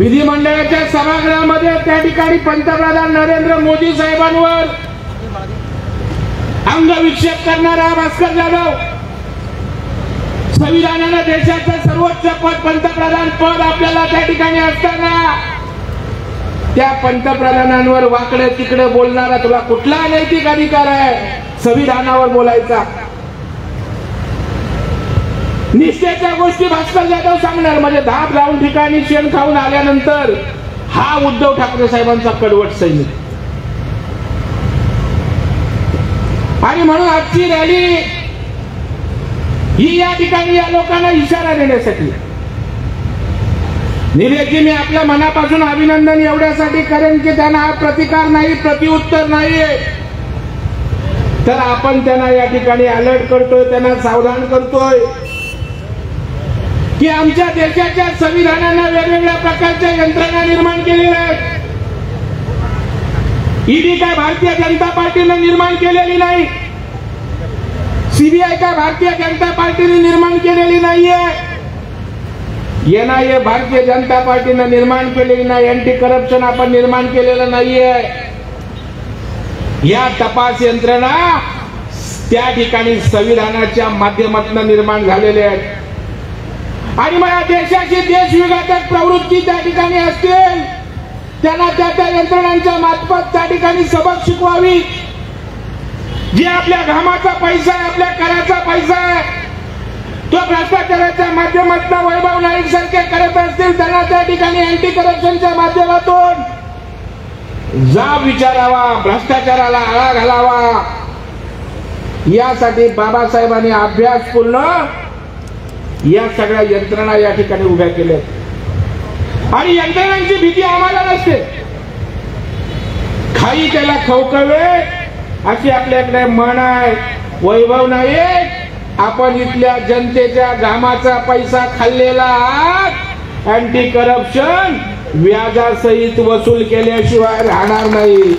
विधिमंडळाच्या सभागृहामध्ये त्या ठिकाणी पंतप्रधान नरेंद्र मोदी साहेबांवर अंगविक्षेप करणारा भास्कर जाधव संविधानानं देशाचं सर्वोच्च पद पंतप्रधान पद आपल्याला त्या ठिकाणी असताना त्या पंतप्रधानांवर वाकडे तिकडे बोलणारा तुला कुठला नैतिक अधिकार आहे? संविधानावर बोलायचा. निष्ठेच्या गोष्टी भास्कर जाधव सांगणार. म्हणजे धाप लावून ठिकाणी शेण खाऊन आल्यानंतर हा उद्धव ठाकरे साहेबांचा कडवट सैनिक. आणि म्हणून आजची रॅली ही या ठिकाणी या लोकांना इशारा देण्यासाठी. निलेशजी मी आपल्या मनापासून अभिनंदन एवढ्यासाठी करेन की त्यांना हा प्रतिकार नाही प्रतिउत्तर नाहीये. तर आपण त्यांना या ठिकाणी अलर्ट करतोय त्यांना सावधान करतोय. की आमच्या देशाच्या संविधानानं वेगवेगळ्या प्रकारच्या यंत्रणा निर्माण केलेल्या आहेत. ईडी काय भारतीय जनता पार्टीनं निर्माण केलेली नाही. सीबीआय काय भारतीय जनता पार्टीने निर्माण केलेली नाहीये. एनआयए भारतीय जनता पार्टीनं निर्माण केलेली नाही अँटी करप्शन आपण निर्माण केलेलं नाहीये. या तपास यंत्रणा त्या ठिकाणी संविधानाच्या माध्यमातून निर्माण झालेल्या आहेत. आणि मला देशाची देशविघातक प्रवृत्ती त्या ठिकाणी असतील त्यांना त्या त्या यंत्रणांच्या मार्फत त्या ठिकाणी सबक शिकवावी. जे आपल्या घामाचा पैसा आहे आपल्या कराचा पैसा आहे तो भ्रष्टाचाराच्या माध्यमातून वैभव नाईक सारखे करत असतील त्यांना त्या ठिकाणी अँटी करप्शनच्या माध्यमातून जाब विचारावा भ्रष्टाचाराला आळा घालावा. यासाठी बाबासाहेबांनी अभ्यास पूर्ण या सगळ्या यंत्रणा या ठिकाणी उभ्या केल्या. आणि यंत्रणांची भीती आम्हाला नसते. खाई त्याला खवकवे अशी आपल्याकडे म्हण आहे. वैभव नाही आपण इथल्या जनतेच्या घामाचा पैसा खाल्लेला आहात. अँटी करप्शन व्याजासहित वसूल केल्याशिवाय राहणार नाही.